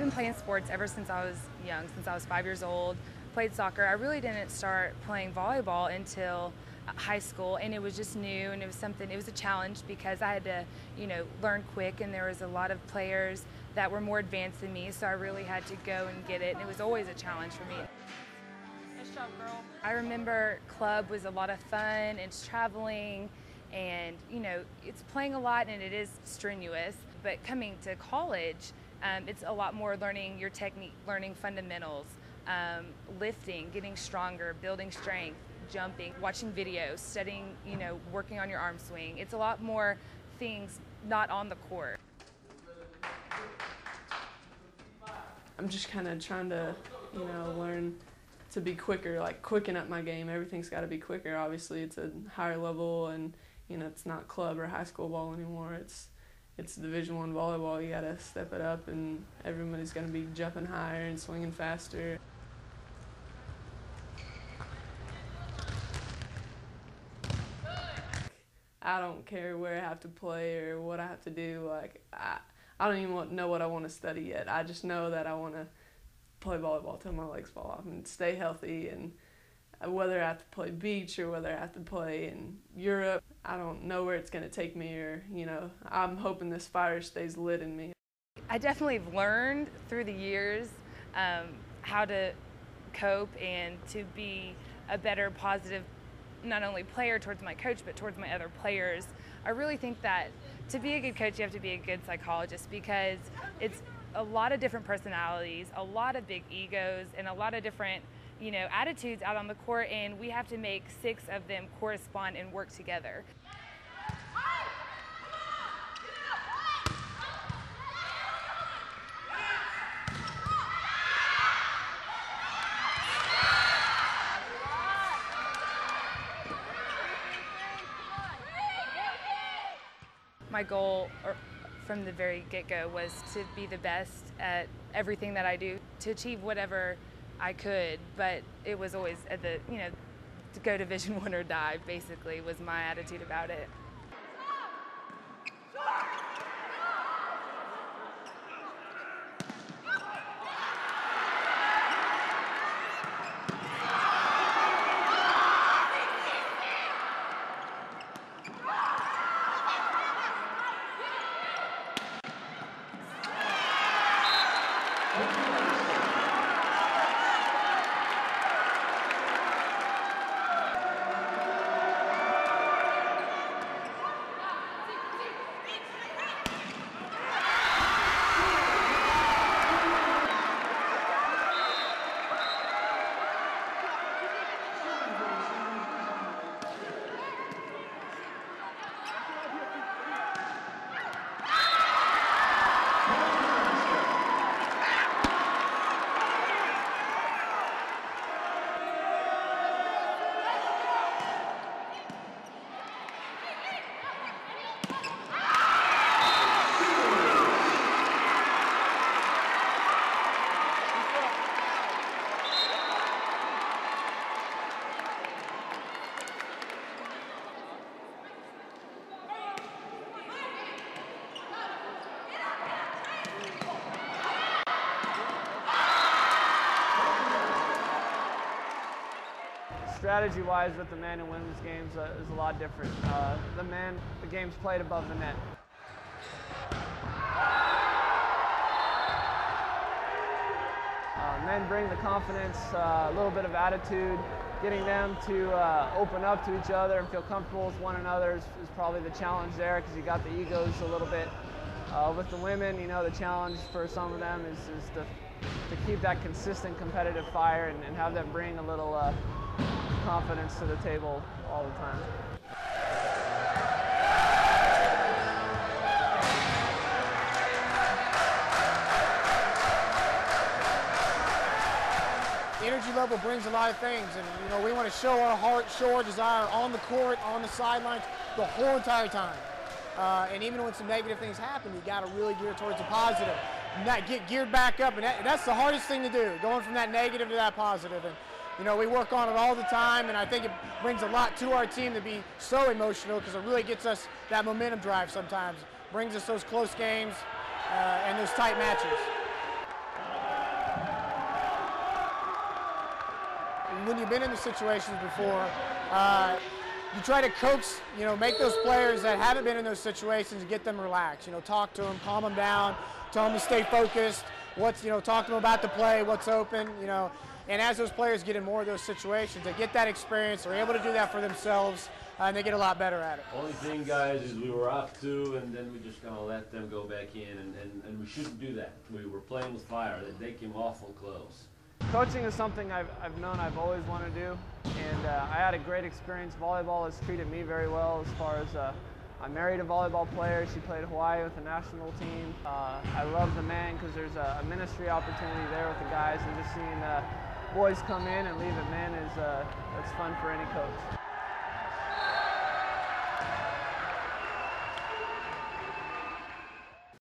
been playing sports ever since I was young, since I was five years old. Played soccer. I really didn't start playing volleyball until uh, high school, and it was just new, and it was something. It was a challenge because I had to, you know, learn quick, and there was a lot of players that were more advanced than me, so I really had to go and get it, and it was always a challenge for me. Nice job, girl. I remember club was a lot of fun. It's traveling, and you know, it's playing a lot, and it is strenuous. But coming to college, um, it's a lot more learning your technique, learning fundamentals, um, lifting, getting stronger, building strength, jumping, watching videos, studying, you know, working on your arm swing. It's a lot more things not on the court. I'm just kind of trying to, you know, learn to be quicker, like quicken up my game. Everything's got to be quicker. Obviously, it's a higher level, and you know, it's not club or high school ball anymore. It's it's Division One volleyball. You got to step it up, and everybody's to be jumping higher and swinging faster. I don't care where I have to play or what I have to do. Like I, I don't even know what I want to study yet. I just know that I want to play volleyball till my legs fall off and stay healthy. And whether I have to play beach or whether I have to play in Europe, I don't know where it's going to take me. Or you know, I'm hoping this fire stays lit in me. I definitely have learned through the years um, how to cope and to be a better, positive not only player towards my coach, but towards my other players. I really think that to be a good coach, you have to be a good psychologist because it's a lot of different personalities, a lot of big egos, and a lot of different you know attitudes out on the court, and we have to make six of them correspond and work together. my goal from the very get-go was to be the best at everything that I do, to achieve whatever I could, but it was always at the, you know, to go to Division One or die, basically, was my attitude about it. Strategy-wise with the men and women's games uh, is a lot different. Uh, the men, the game's played above the net. Uh, men bring the confidence, uh, a little bit of attitude, getting them to uh, open up to each other and feel comfortable with one another is, is probably the challenge there because you got the egos a little bit. Uh, with the women, you know, the challenge for some of them is, is to, to keep that consistent competitive fire and, and have them bring a little confidence to the table all the time. Energy level brings a lot of things, and you know we want to show our heart, show our desire on the court, on the sidelines, the whole entire time. Uh, and even when some negative things happen, you got to really gear towards the positive. Get geared back up, and that, that's the hardest thing to do, going from that negative to that positive. And you know, we work on it all the time, and I think it brings a lot to our team to be so emotional because it really gets us that momentum drive sometimes, brings us those close games uh, and those tight matches. When you've been in the situations before, uh, you try to coax, you know, make those players that haven't been in those situations, get them relaxed, you know, talk to them, calm them down, tell them to stay focused, what's, you know, talk to them about the play, what's open, you know, and as those players get in more of those situations, they get that experience, they're able to do that for themselves, uh, and they get a lot better at it. Only thing, guys, is we were up two, and then we just kind of let them go back in, and, and, and we shouldn't do that. We were playing with fire. They, they came awful close. Coaching is something I've, I've known I've always wanted to do, and uh, I had a great experience. Volleyball has treated me very well as far as uh, I married a volleyball player. She played Hawaii with the national team. Uh, I love the man because there's a, a, ministry opportunity there with the guys, and just seeing uh, boys come in and leave it, man, is uh, that's fun for any coach.